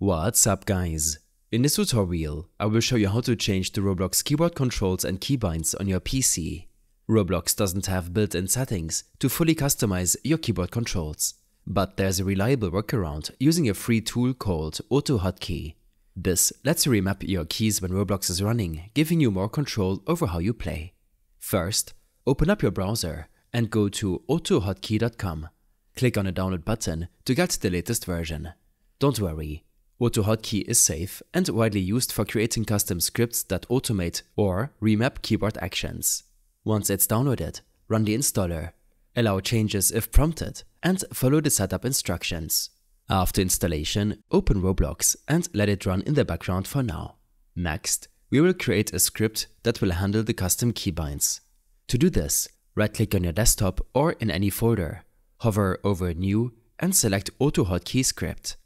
What's up guys? In this tutorial, I will show you how to change the Roblox keyboard controls and keybinds on your PC. Roblox doesn't have built-in settings to fully customize your keyboard controls, but there's a reliable workaround using a free tool called AutoHotkey. This lets you remap your keys when Roblox is running, giving you more control over how you play. First, open up your browser and go to autohotkey.com. Click on the download button to get the latest version. Don't worry, AutoHotkey is safe and widely used for creating custom scripts that automate or remap keyboard actions. Once it's downloaded, run the installer, allow changes if prompted, and follow the setup instructions. After installation, open Roblox and let it run in the background for now. Next, we will create a script that will handle the custom keybinds. To do this, right-click on your desktop or in any folder, hover over New and select AutoHotkey script.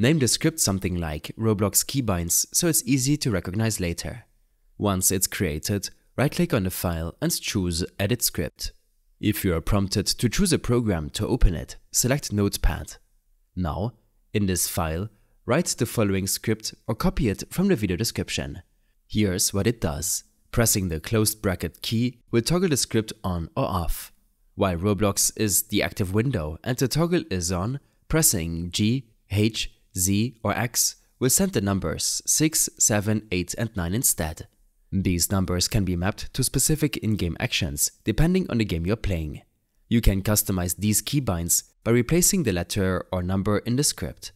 Name the script something like Roblox keybinds so it's easy to recognize later. Once it's created, right-click on the file and choose Edit Script. If you are prompted to choose a program to open it, select Notepad. Now, in this file, write the following script or copy it from the video description. Here's what it does. Pressing the closed bracket key will toggle the script on or off. While Roblox is the active window and the toggle is on, pressing G, H, Z or X will send the numbers 6, 7, 8 and 9 instead. These numbers can be mapped to specific in-game actions depending on the game you're playing. You can customize these keybinds by replacing the letter or number in the script.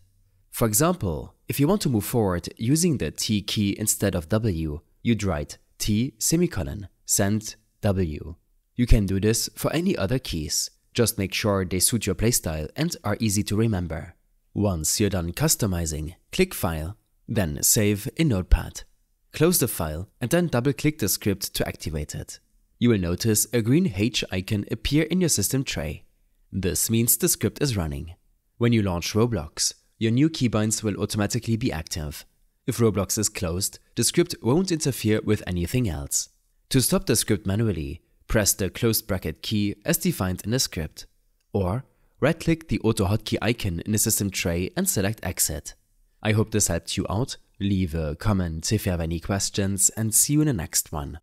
For example, if you want to move forward using the T key instead of W, you'd write T semicolon send W. You can do this for any other keys. Just make sure they suit your playstyle and are easy to remember. Once you're done customizing, click File, then Save in Notepad. Close the file and then double-click the script to activate it. You will notice a green H icon appear in your system tray. This means the script is running. When you launch Roblox, your new keybinds will automatically be active. If Roblox is closed, the script won't interfere with anything else. To stop the script manually, press the closed bracket key as defined in the script. Or right-click the AutoHotkey icon in the system tray and select Exit. I hope this helped you out. Leave a comment if you have any questions and see you in the next one.